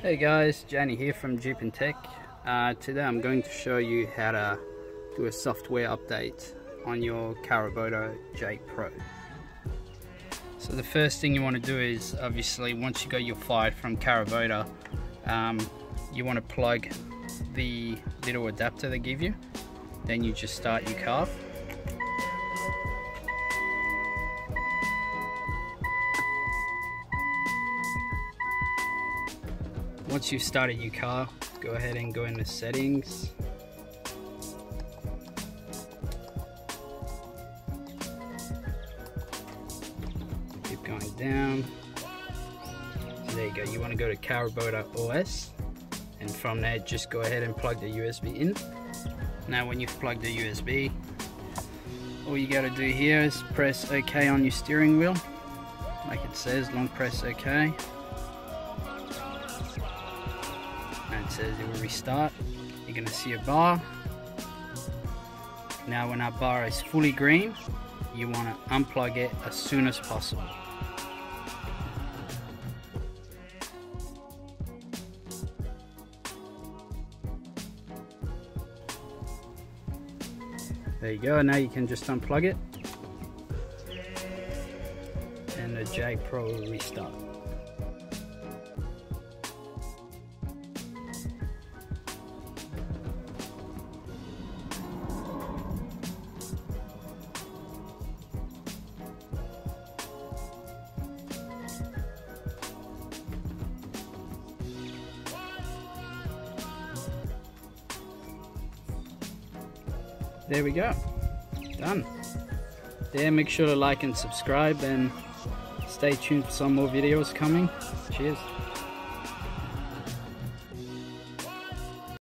Hey guys, Jani here from Jeep and Tech. Uh, today I'm going to show you how to do a software update on your Carobotor J Pro. So the first thing you want to do is obviously once you got your file from Carobotor, um, you want to plug the little adapter they give you. Then you just start your car. Once you've started your car, go ahead and go into settings. Keep going down. So there you go, you want to go to Carobotor OS and from there just go ahead and plug the USB in. Now when you've plugged the USB, all you got to do here is press OK on your steering wheel like it says, long press OK. And it says it will restart. You're gonna see a bar. Now when our bar is fully green you want to unplug it as soon as possible. There you go. Now you can just unplug it. And the J Pro will restart there we go. Done. There make sure to like and subscribe and stay tuned for some more videos coming. Cheers